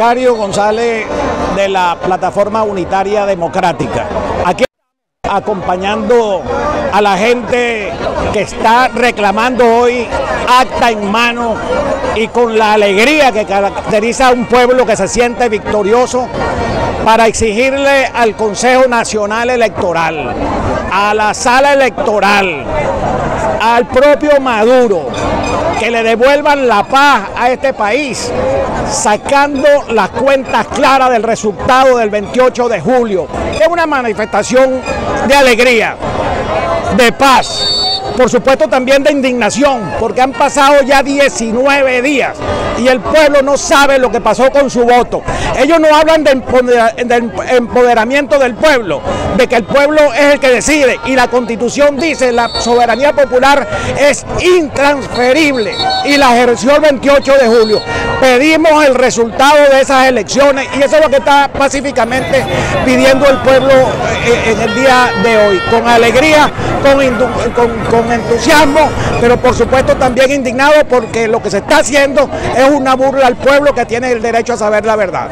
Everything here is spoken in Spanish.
Macario González de la Plataforma Unitaria Democrática. Aquí acompañando a la gente que está reclamando hoy acta en mano y con la alegría que caracteriza a un pueblo que se siente victorioso para exigirle al Consejo Nacional Electoral, a la sala electoral, al propio Maduro, que le devuelvan la paz a este país, sacando las cuentas claras del resultado del 28 de julio, es una manifestación de alegría, de paz, por supuesto también de indignación, porque han pasado ya 19 días y el pueblo no sabe lo que pasó con su voto. Ellos no hablan de empoderamiento del pueblo, de que el pueblo es el que decide y la constitución dice la soberanía popular es intransferible y la ejerció el 28 de julio. Pedimos el resultado de esas elecciones y eso es lo que está pacíficamente pidiendo el pueblo eh, en el día de hoy, con alegría, con, con entusiasmo, pero por supuesto también indignado porque lo que se está haciendo es una burla al pueblo que tiene el derecho a saber la verdad.